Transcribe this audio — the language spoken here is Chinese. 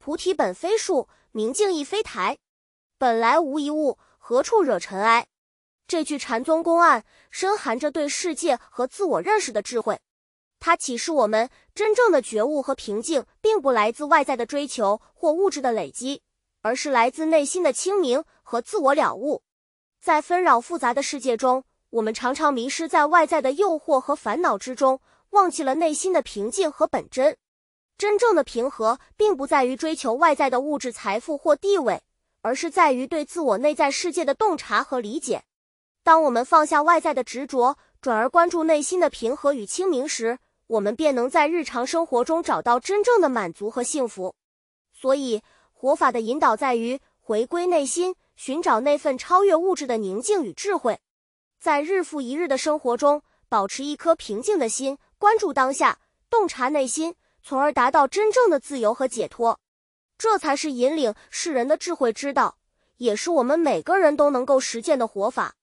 菩提本非树，明镜亦非台。本来无一物，何处惹尘埃？这句禅宗公案深含着对世界和自我认识的智慧。它启示我们，真正的觉悟和平静，并不来自外在的追求或物质的累积，而是来自内心的清明和自我了悟。在纷扰复杂的世界中，我们常常迷失在外在的诱惑和烦恼之中，忘记了内心的平静和本真。真正的平和，并不在于追求外在的物质财富或地位，而是在于对自我内在世界的洞察和理解。当我们放下外在的执着，转而关注内心的平和与清明时，我们便能在日常生活中找到真正的满足和幸福。所以，活法的引导在于回归内心，寻找那份超越物质的宁静与智慧。在日复一日的生活中，保持一颗平静的心，关注当下，洞察内心，从而达到真正的自由和解脱。这才是引领世人的智慧之道，也是我们每个人都能够实践的活法。